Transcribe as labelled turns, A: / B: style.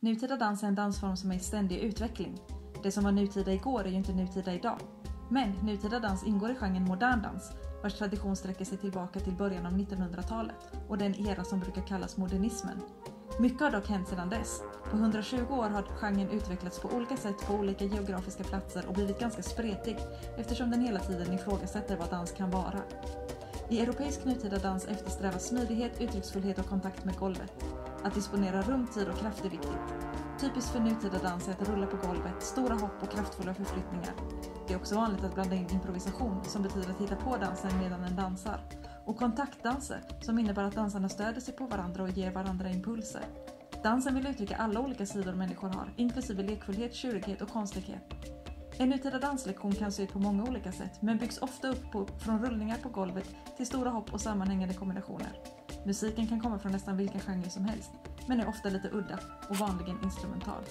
A: Nutida dans är en dansform som är i ständig utveckling. Det som var nutida igår är ju inte nutida idag. Men nutida dans ingår i genren modern dans, vars tradition sträcker sig tillbaka till början av 1900-talet och den era som brukar kallas modernismen. Mycket har dock hänt sedan dess. På 120 år har genren utvecklats på olika sätt på olika geografiska platser och blivit ganska spretig eftersom den hela tiden ifrågasätter vad dans kan vara. I europeisk nutida dans eftersträvas smidighet, uttrycksfullhet och kontakt med golvet. Att disponera rum, tid och kraft är viktigt. Typiskt för nutida dans är att rulla på golvet, stora hopp och kraftfulla förflyttningar. Det är också vanligt att blanda in improvisation, som betyder att hitta på dansen medan en dansar. Och kontaktdanser, som innebär att dansarna stöder sig på varandra och ger varandra impulser. Dansen vill uttrycka alla olika sidor människor har, inklusive lekfullhet, tjurighet och konstighet. En nutida danslektion kan se ut på många olika sätt, men byggs ofta upp på, från rullningar på golvet till stora hopp och sammanhängande kombinationer. Musiken kan komma från nästan vilken genre som helst, men är ofta lite udda och vanligen instrumental.